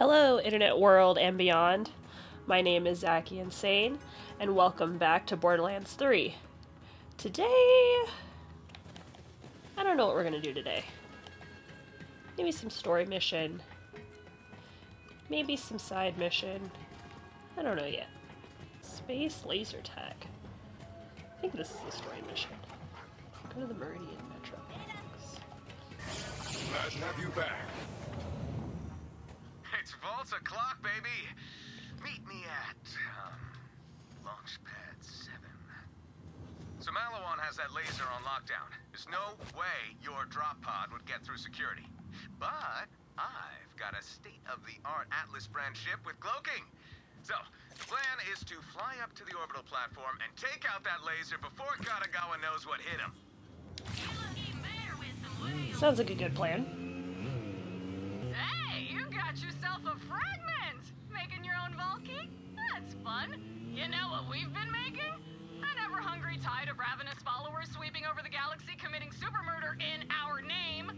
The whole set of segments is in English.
Hello, Internet world and beyond. My name is Zachy Insane, and welcome back to Borderlands 3. Today. I don't know what we're gonna do today. Maybe some story mission. Maybe some side mission. I don't know yet. Space laser tag. I think this is the story mission. Go to the Meridian Metro. Glad to have you back. It's Vault o'clock, baby. Meet me at, um, Launchpad 7. So Maliwan has that laser on lockdown. There's no way your drop pod would get through security. But I've got a state-of-the-art Atlas brand ship with cloaking. So, the plan is to fly up to the orbital platform and take out that laser before Katagawa knows what hit him. Sounds like a good plan. Got yourself a fragment! Making your own Vault Key? That's fun. You know what we've been making? An ever-hungry tide of ravenous followers sweeping over the galaxy committing super murder in our name.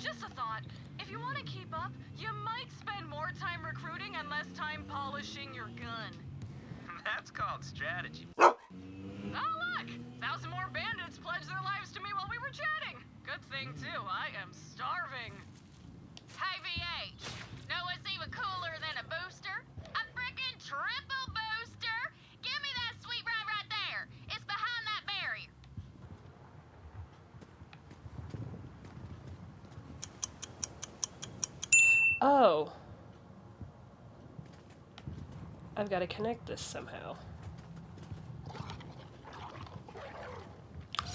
Just a thought. If you want to keep up, you might spend more time recruiting and less time polishing your gun. That's called strategy. Oh, look! Thousand more bandits pledged their lives to me while we were chatting. Good thing, too. I am starving. Hey, VH. Know what's even cooler than a booster? A frickin' triple booster! Give me that sweet ride right there. It's behind that barrier. Oh. I've got to connect this somehow.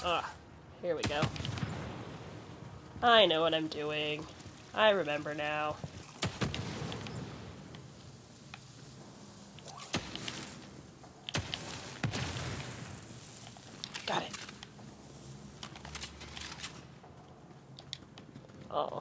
Ah, here we go. I know what I'm doing. I remember now. Got it. Oh.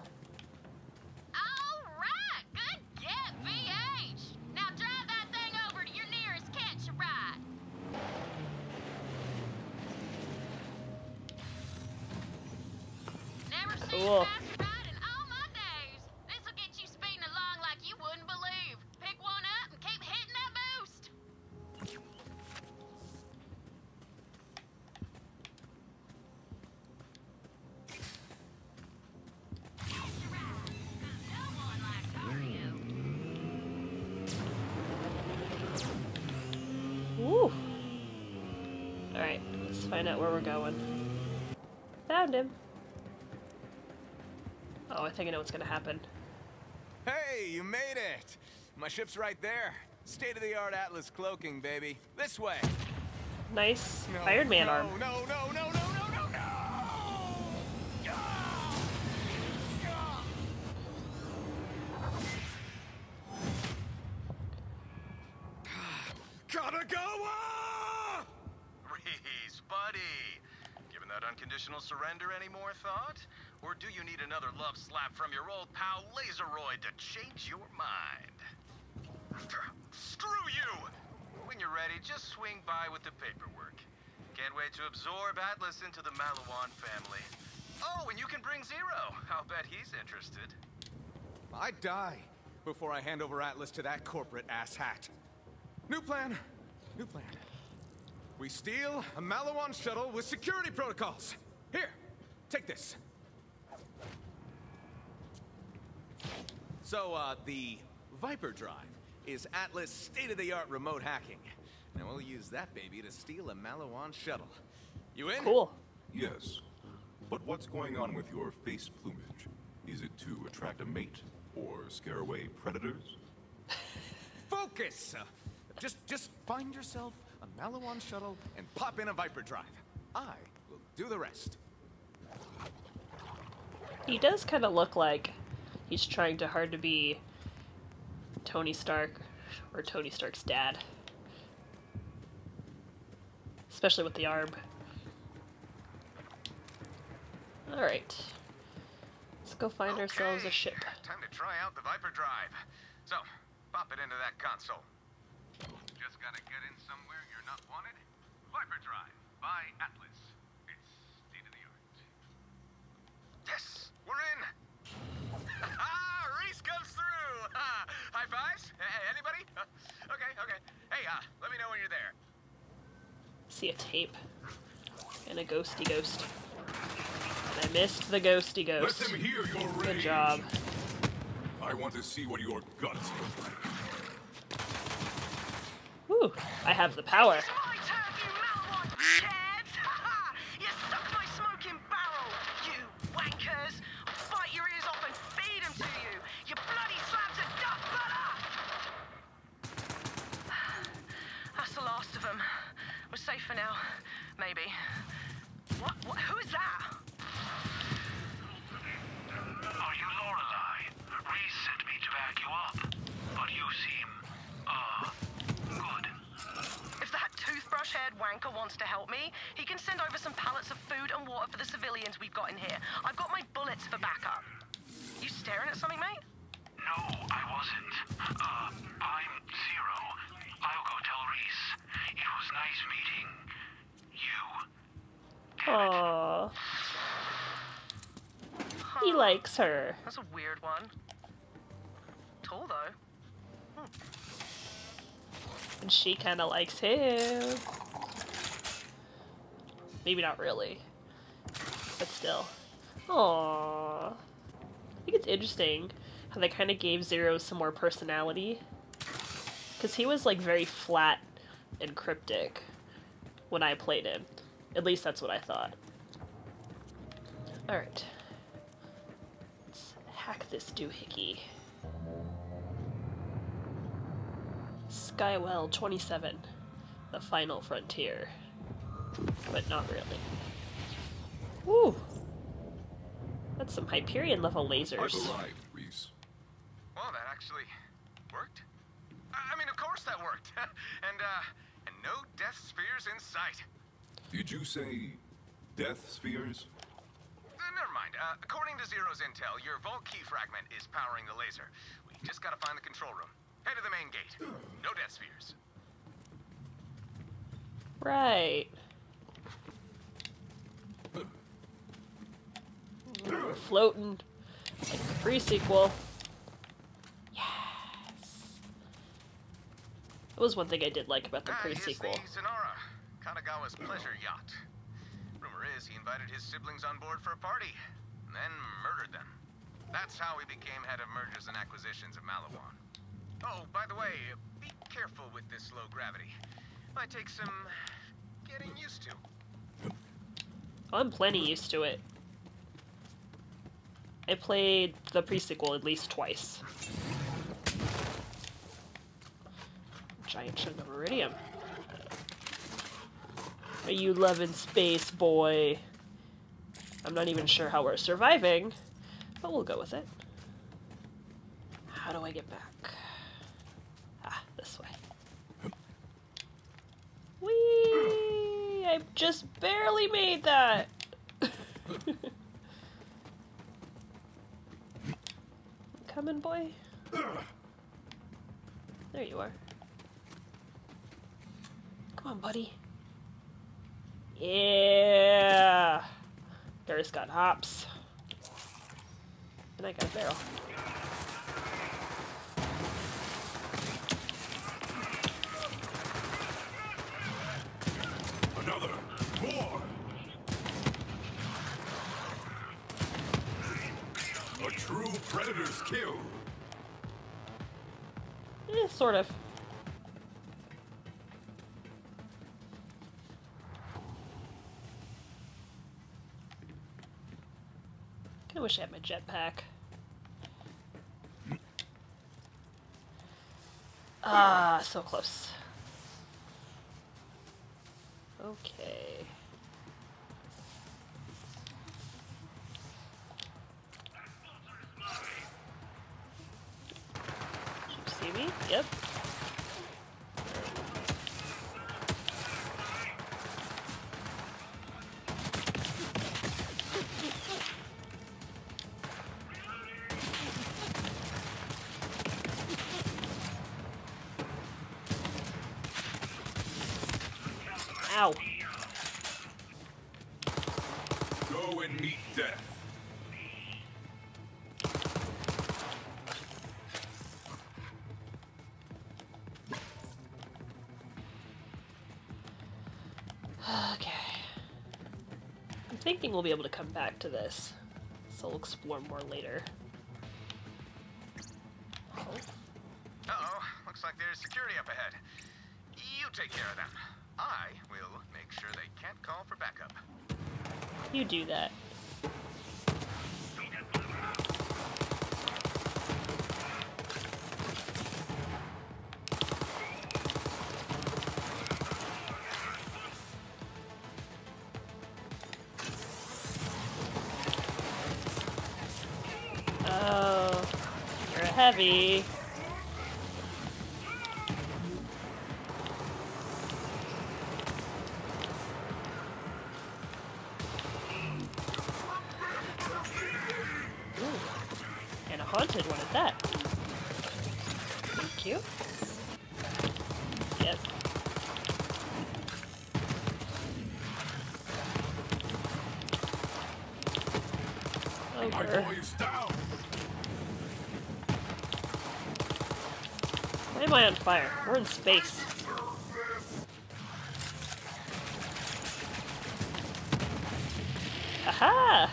Find out where we're going. Found him. Oh, I think I know what's gonna happen. Hey, you made it! My ship's right there. State-of-the-art Atlas cloaking, baby. This way. Nice No, Iron Man no, arm. No, no, no, no, no, no, no! Absorb Atlas into the Maliwan family. Oh, and you can bring Zero. I'll bet he's interested. I'd die before I hand over Atlas to that corporate asshat. New plan. New plan. We steal a Maliwan shuttle with security protocols. Here, take this. So, uh, the Viper Drive is Atlas state-of-the-art remote hacking. And we'll use that baby to steal a Maliwan shuttle. You in? Cool. Yes. But what's going on with your face plumage? Is it to attract a mate or scare away predators? Focus! Uh, just, just find yourself a Maliwan shuttle and pop in a Viper Drive. I will do the rest. He does kind of look like he's trying too hard to be Tony Stark or Tony Stark's dad. Especially with the arm. Alright. Let's go find okay. ourselves a ship. Time to try out the Viper Drive. So, pop it into that console. Just gotta get in somewhere you're not wanted. Viper Drive by Atlas. It's state of the art. Yes! We're in! ah! Rhys comes through! High fives? Hey, anybody? Okay, okay. Hey, uh, let me know when you're there. See a tape. And a ghosty ghost. And I missed the ghosty ghost. Let ghost. them hear your rage. Good job. I want to see what your guts look like. Woo! I have the power. It's my turn, you Maliwan shads! you suck my smoking barrel, you wankers! I'll bite your ears off and feed them to you! You bloody slabs of duck butter! That's the last of them. We're safe for now. Maybe. What? what? Who is that? Are you Lorelei? Rhys sent me to back you up. But you seem, uh, good. If that toothbrush-haired wanker wants to help me, he can send over some pallets of food and water for the civilians we've got in here. I've got my bullets for backup. You staring at something, mate? No, I wasn't. Uh, I'm Zero. I'll go tell Rhys. It was nice meeting you. Aww. He likes her. That's a weird one. Tall, though. And she kind of likes him. Maybe not really. But still. Aww. I think it's interesting how they kind of gave Zero some more personality. Because he was, like, very flat and cryptic when I played him. At least that's what I thought. Alright. Let's hack this doohickey. Skywell 27. The final frontier. But not really. Woo! That's some Hyperion level I've lasers. arrived, Rhys. Well, that actually worked. I I mean, of course that worked. and, uh, and no death spheres in sight. Did you say death spheres? Uh, never mind. Uh, according to Zero's intel, your Vault key fragment is powering the laser. We just gotta find the control room. Head to the main gate. No death spheres. Right. We're floating like the pre-sequel. Yes. That was one thing I did like about the Ah, pre-sequel. Katagawa's pleasure yacht. Rumor is he invited his siblings on board for a party, and then murdered them. That's how he became head of mergers and acquisitions of Maliwan. Oh, by the way, be careful with this low gravity. Might take some getting used to. I'm plenty used to it. I played the pre-sequel at least twice. Giant chunk of Eridium. Are you loving space, boy? I'm not even sure how we're surviving, but we'll go with it. How do I get back? Ah, this way. Whee! I just barely made that. Coming, boy. There you are. Come on, buddy. Yeah. There's got hops. And I got a barrel. Another! More! A true predator's kill! Eh, sort of. Kinda wish I had my jetpack. Ah, so close. Okay. Yep. Thinking we'll be able to come back to this. So we'll explore more later. Oh, Uh-oh, looks like there's security up ahead. You take care of them. I will make sure they can't call for backup. you do that. Heavy. On fire? We're in space. Aha!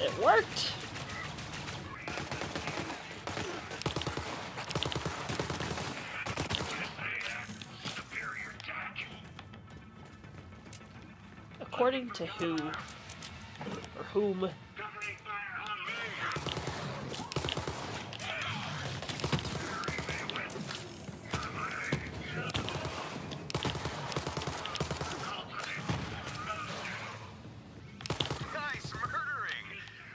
It worked! According to who? Or whom? Nice murdering!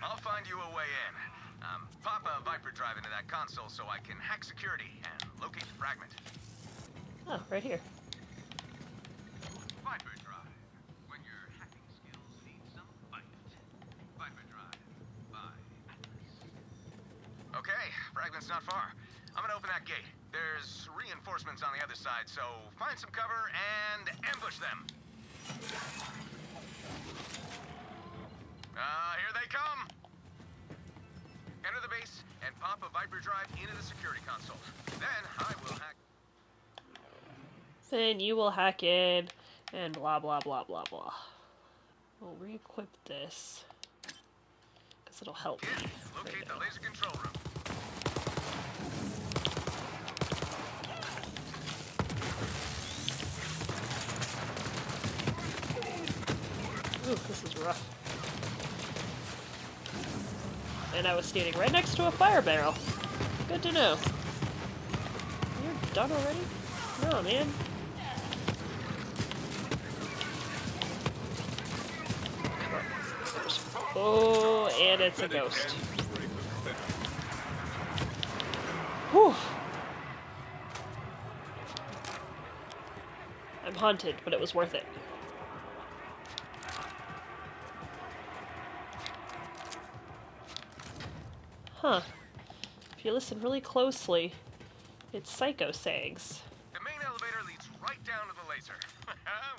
I'll find you a way in. Um, pop a Viper drive into that console so I can hack security and locate the fragment. Oh, right here. Viper drive. When your hacking skills need some fight. Viper drive. Bye. Okay, fragment's not far. I'm gonna open that gate. There's reinforcements on the other side, so find some cover and ambush them. Ah, here they come! Enter the base and pop a Viper drive into the security console. Then I will hack. You will hack in, and blah blah blah blah blah. We'll re-equip this, because it'll help me. Locate the laser control room. Ooh, this is rough. And I was standing right next to a fire barrel. Good to know. You're done already? No, man. Oh, and it's a ghost. Whew. I'm haunted, but it was worth it. Huh. If you listen really closely, it's Psycho Sags. The main elevator leads right down to the laser.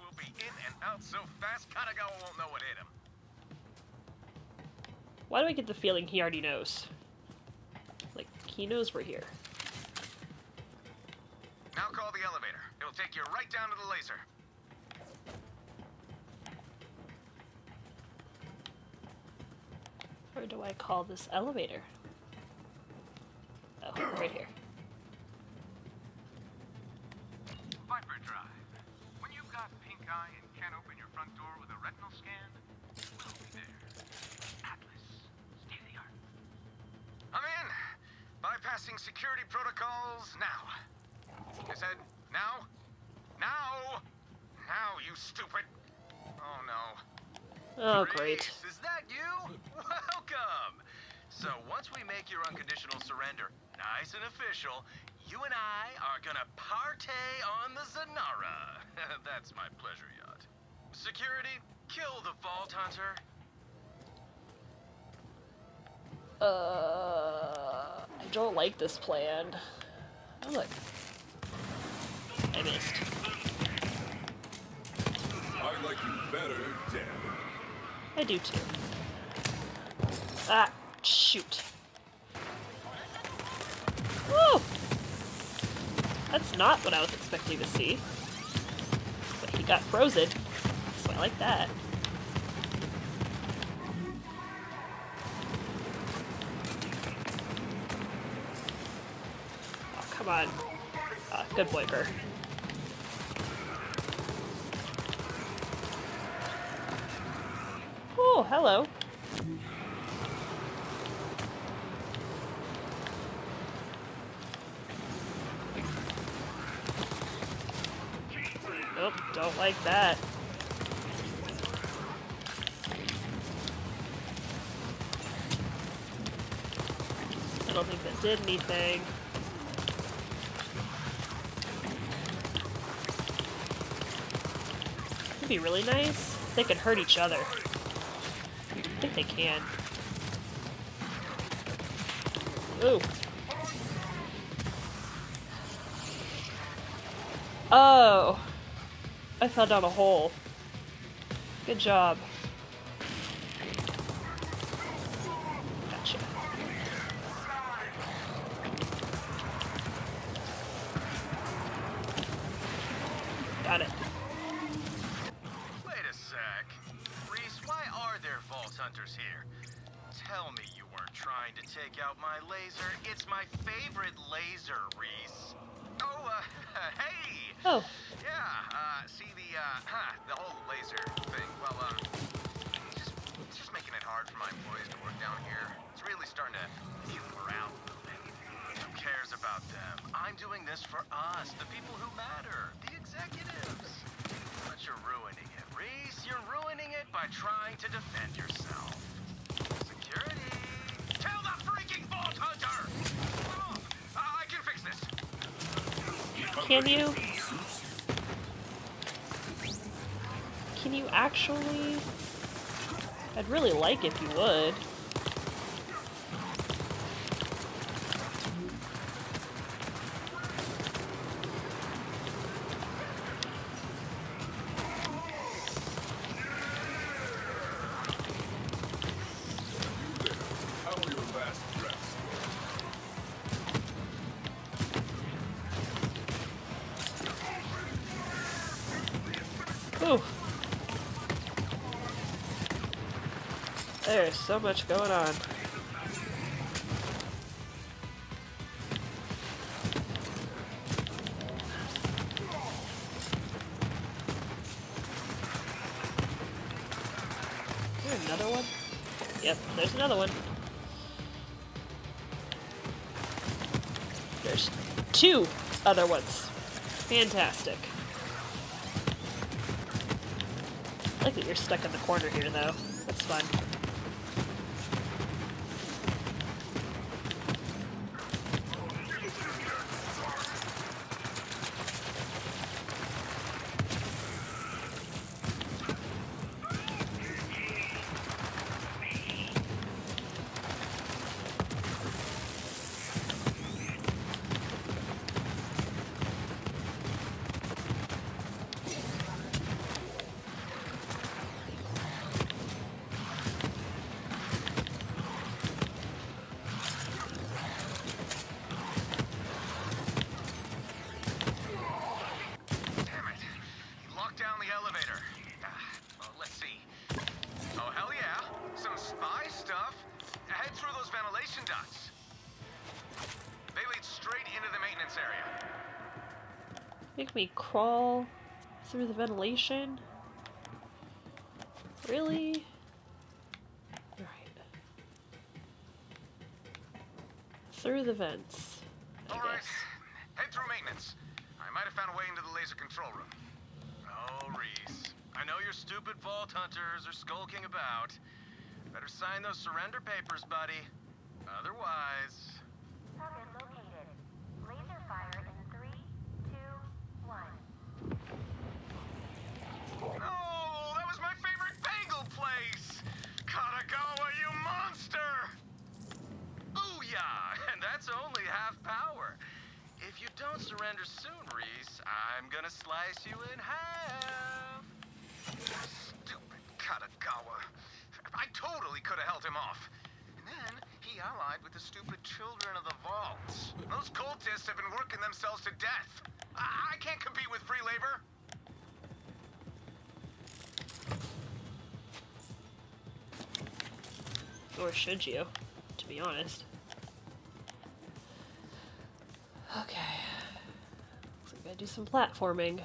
we'll be in and out so fast, Katagawa won't know what hit him. Why do I get the feeling he already knows? Like, he knows we're here. Now call the elevator. It'll take you right down to the laser. Or do I call this elevator? Oh, right here. Bypassing security protocols now. I said, now? Now! Now, you stupid! Oh no. Oh, great. Rhys, Is that you? Welcome! So once we make your unconditional surrender nice and official, you and I are gonna partay on the Zanara. That's my pleasure yacht. Security, kill the Vault Hunter. Uh, I don't like this plan. Oh, look. I missed. I like you better dead. I do too. Ah, shoot. Woo! That's not what I was expecting to see. But he got frozen, so I like that. On. Ah, good Burr. Oh, hello. Nope, don't like that. I don't think that did anything. Be really nice they could hurt each other. I think they can. Ooh. Oh. I fell down a hole. Good job. Laser. It's my favorite laser, Rhys. Oh, uh, hey! Oh, Yeah, uh, see the, uh, huh, the whole laser thing. Well, it's just, it's just making it hard for my employees to work down here. It's really starting to kill morale a little bit. Who cares about them? I'm doing this for us, the people who matter, the executives. But you're ruining it, Rhys. You're ruining it by trying to defend yourself. Security! Kill the freaking Vault Can you? Can you actually? I'd really like if you would. So much going on. Another one? Yep, there's another one. There's two other ones. Fantastic. I like that you're stuck in the corner here, though. That's fun. Make me crawl through the ventilation? Really? Alright. Through the vents. All right. Head through maintenance. I might have found a way into the laser control room. Oh, Rhys. I know your stupid vault hunters are skulking about. Better sign those surrender papers, buddy. Otherwise... Target located. Laser fire in three, two, one. No, that was my favorite bagel place! Katagawa, you monster! Booyah! And that's only half power. If you don't surrender soon, Rhys, I'm gonna slice you in half. Stupid Katagawa. I totally could have held him off. And then he allied with the stupid children of the vaults. Those cultists have been working themselves to death. I, I can't compete with free labor. Or should you, to be honest? Okay. Like I gotta do some platforming.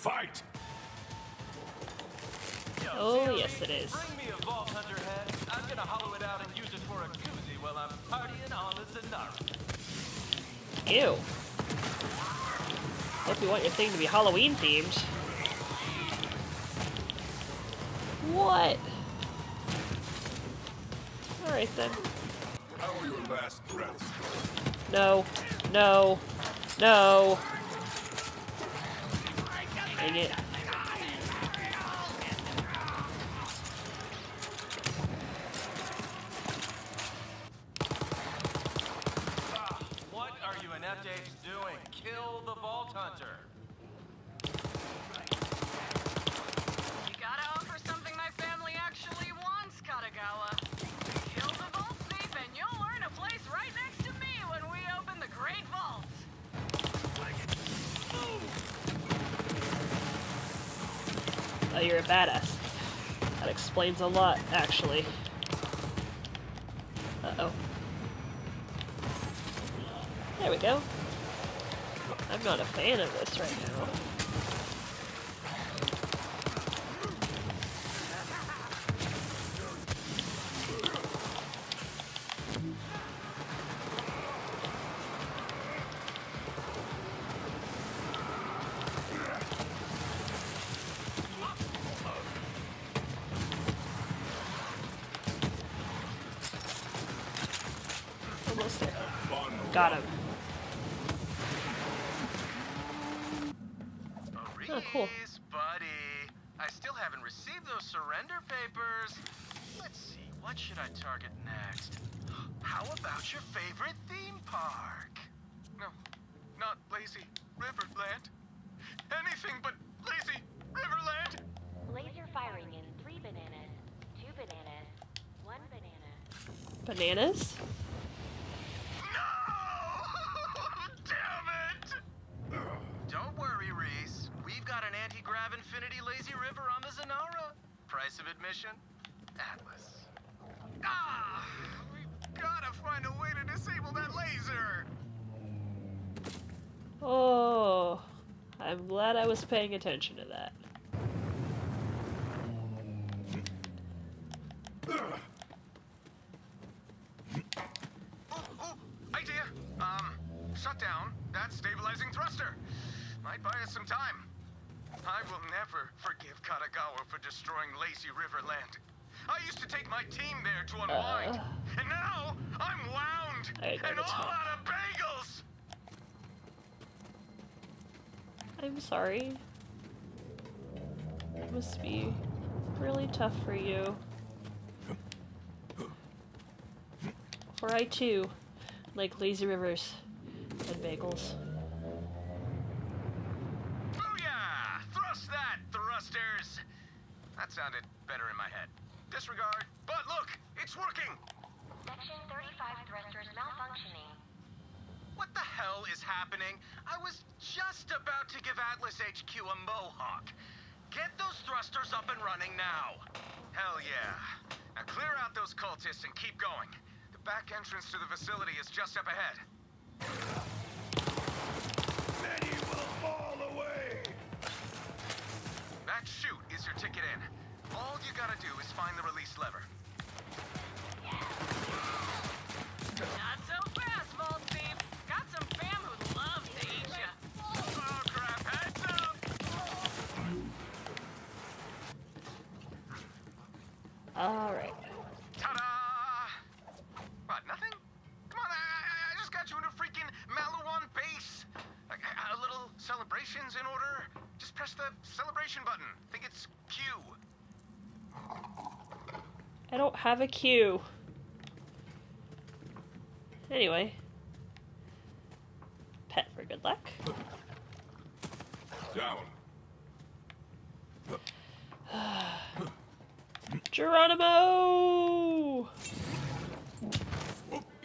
Fight! Oh, yes, it is. Bring me a Vault Hunter head. I'm gonna hollow it out and use it for a koozie while I'm partying on the Zanara. Ew. Hope you want your thing to be Halloween themed. What? Alright then. How are your last breaths? No. No. No. Dang it. Oh, you're a badass. That explains a lot, actually. Uh-oh. There we go. I'm not a fan of this right now. Bananas? No! Damn it! Don't worry, Rhys. We've got an anti-grav infinity lazy river on the Zanara. Price of admission? Atlas. Ah! We've gotta find a way to disable that laser! Oh, I'm glad I was paying attention to that. Ooh, ooh, idea! Um, shut down that stabilizing thruster. Might buy us some time. I will never forgive Katagawa for destroying Lazy River Land. I used to take my team there to unwind, Uh. and now I'm wound I gotta and all talk. out of bagels. I'm sorry. It must be really tough for you. For I too like lazy rivers and bagels. Booyah! Thrust that, thrusters! That sounded better in my head. Disregard, but look, it's working! Section 35 thrusters malfunctioning. What the hell is happening? I was just about to give Atlas HQ a mohawk. Get those thrusters up and running now. Hell yeah. Now clear out those cultists and keep going. The back entrance to the facility is just up ahead. Many will fall away! That chute is your ticket in. All you gotta do is find the release lever. Not so fast, Vault Thief. Got some fam who'd love to eat ya. Oh crap, heads up! Alright. Ta-da! What, nothing? Come on, I, I- I just got you into freaking Maliwan base. Like, a, a little celebrations in order. Just press the celebration button. think it's Q. I don't have a queue. Anyway. Pet for good luck. Down. Geronimo!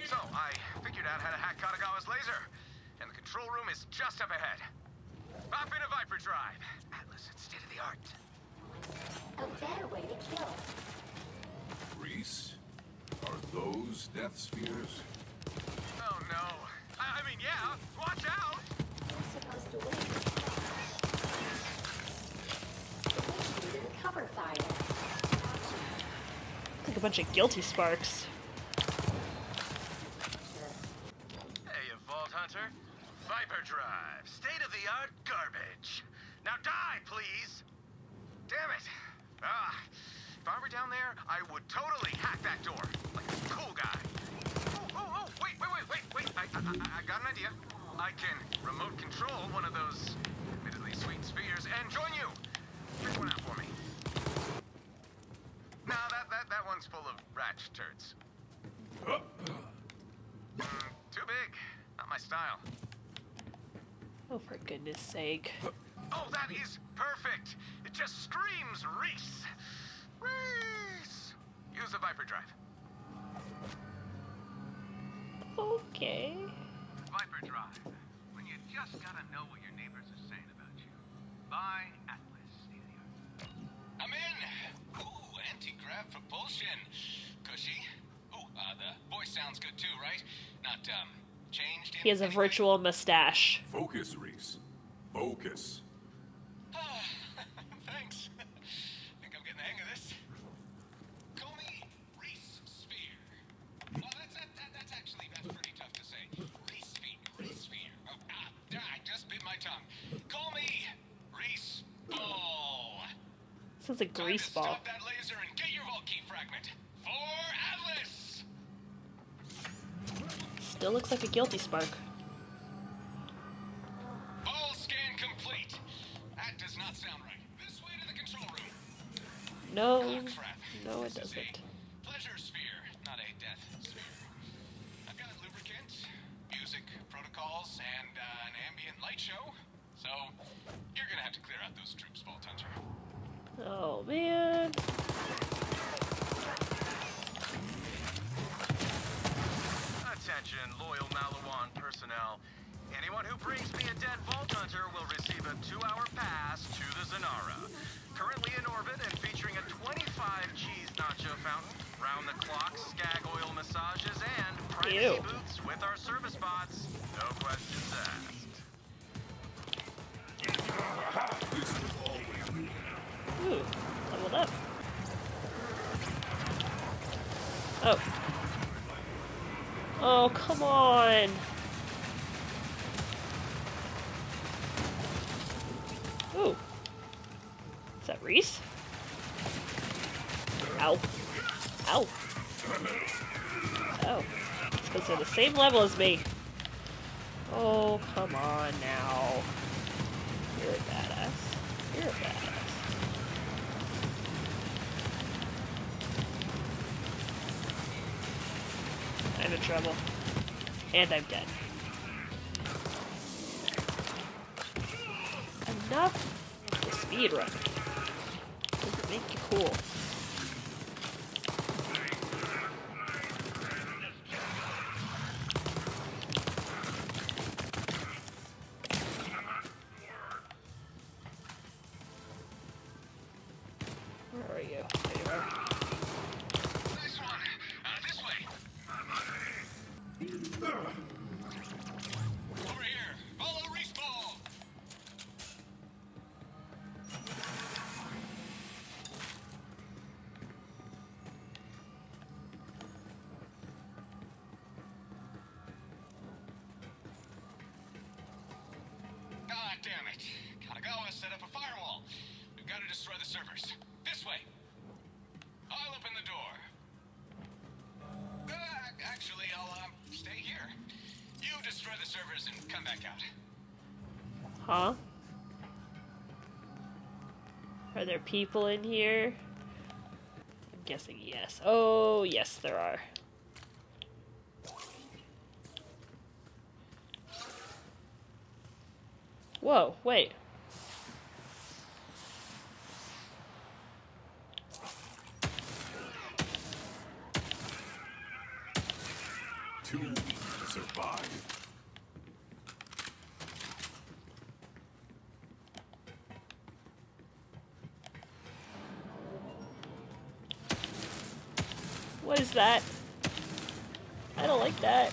So, I figured out how to hack Katagawa's laser. And the control room is just up ahead. Hop into Viper Drive. Atlas, it's state of the art. A better way to kill. Rhys, are those death spheres? Oh no. I, I mean, yeah, watch out! We're supposed to win. Initiating cover fire. It's like a bunch of guilty sparks. Hey, you Vault Hunter. Viper Drive. State of the art garbage. Now die, please. Damn it. Ah. If I were down there, I would totally hack that door. Like a cool guy. Oh, oh, oh, wait, wait, wait, wait, wait. I, I, I- got an idea. I can remote control one of those admittedly sweet spheres and join you. Pick one out for me. No, that, that, that one's full of rat turds. Mm, too big. Not my style. Oh, for goodness sake. Oh, that is perfect. It just screams Rhys. Rhys. Use the Viper Drive. Okay. Viper Drive. When you just gotta know what your neighbors are saying about you. By Atlas. State of the art. I'm in. Ooh, anti-grav propulsion. Cushy. Ooh, uh, the voice sounds good too, right? Not, um, changed He has a virtual mustache. Focus, Rhys. Focus. Thanks. Think I'm getting the hang of this. Call me Rhys Sphere. Oh, that's, that, that, that's actually, that's pretty tough to say. Rhys Sphere, Rhys Sphere. Oh, ah, I just bit my tongue. Call me Rhys Ball. Sounds like Time grease to ball. Stop that laser and get your vault key fragment. For Atlas! Still looks like a guilty spark. All scan complete. That does not sound right. This way to the control room. No. No, it This is doesn't. a pleasure sphere, not a death sphere. I've got lubricant, music protocols, and uh, an ambient light show. So you're gonna have to clear out those troops, Vault Hunter. Oh, man. Attention, loyal Maliwan personnel. Anyone who brings me a dead Vault Hunter will receive a two-hour pass to the Zanara. Currently in orbit and featuring a 25 cheese nacho fountain, round-the-clock skag oil massages, and privacy Ew. booths with our service bots. No questions asked. Ooh, leveled up. Oh. Oh, come on. Ooh. Is that Rhys? Ow. Ow. Oh. It's because they're the same level as me. Oh, come on now. You're a badass. You're a badass. I'm trouble. And I'm dead. Enough with the speed run. Doesn't make you cool. Damn it. Katagawa set up a firewall. We've got to destroy the servers. This way. I'll open the door. Uh, actually, I'll uh, stay here. You destroy the servers and come back out. Huh? Are there people in here? I'm guessing yes. Oh, yes, there are. Wait. Two survive. What is that? I don't like that.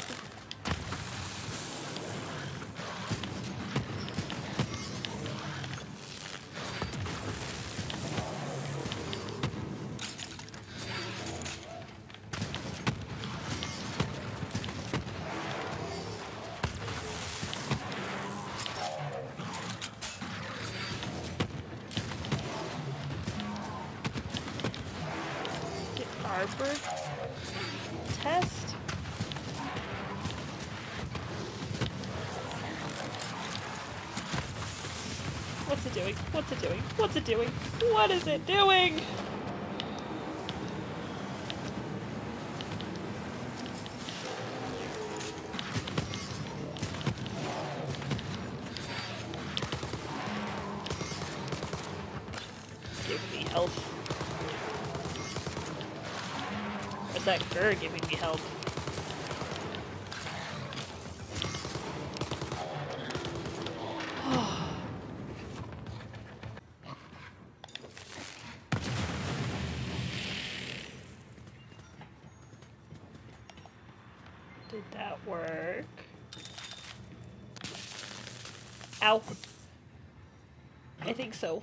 What's it doing? What is it doing? Give me help. Is that girl giving me help? work. Ow. I think so.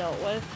dealt with.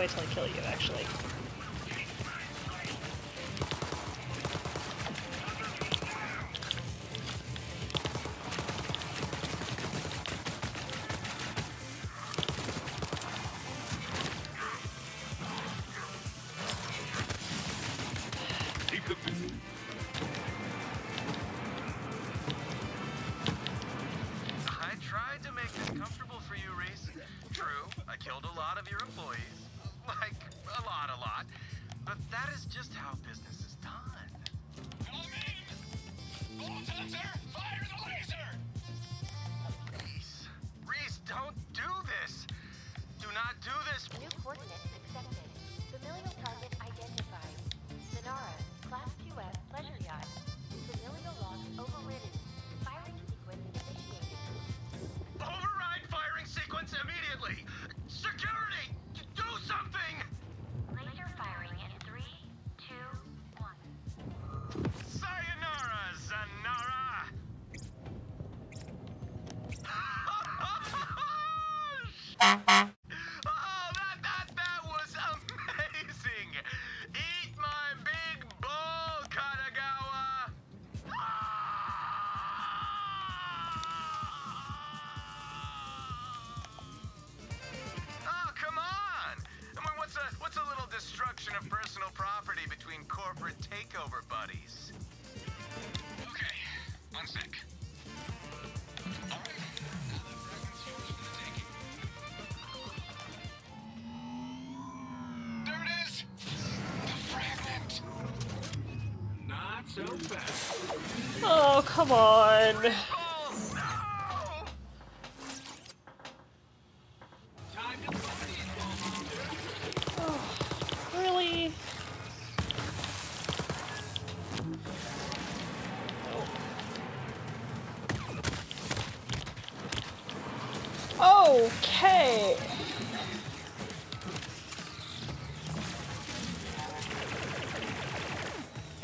Away till I kill you, actually. Immediately!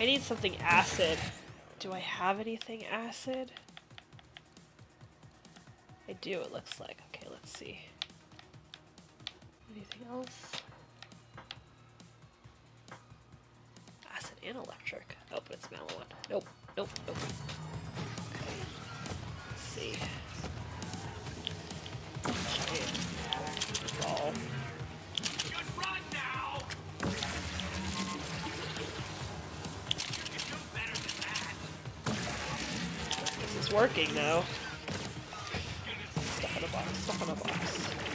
I need something acid. Do I have anything acid? I do, it looks like. Okay, let's see. Anything else? Acid and electric. Oh, but it's Maliwan. Nope, nope, nope. Okay. Let's see. Giant working now. In a box, in a box.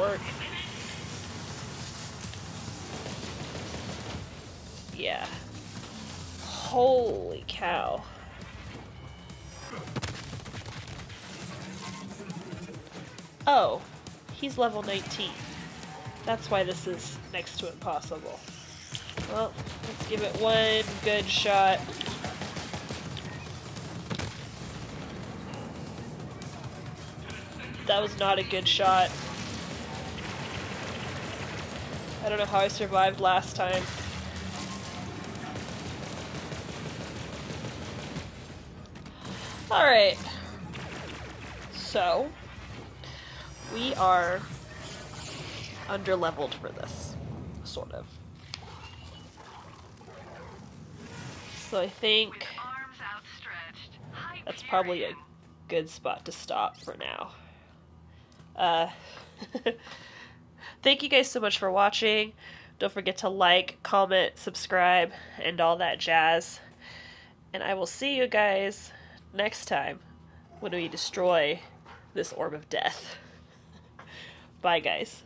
Work. Yeah. Holy cow. Oh, he's level 19. That's why this is next to impossible. Well, let's give it one good shot. That was not a good shot. Don't know how I survived last time. Alright. So, we are under leveled for this, sort of. So I think that's probably a good spot to stop for now. Uh, thank you guys so much for watching. Don't forget to like, comment, subscribe, and all that jazz. And I will see you guys next time when we destroy this orb of death. Bye, guys.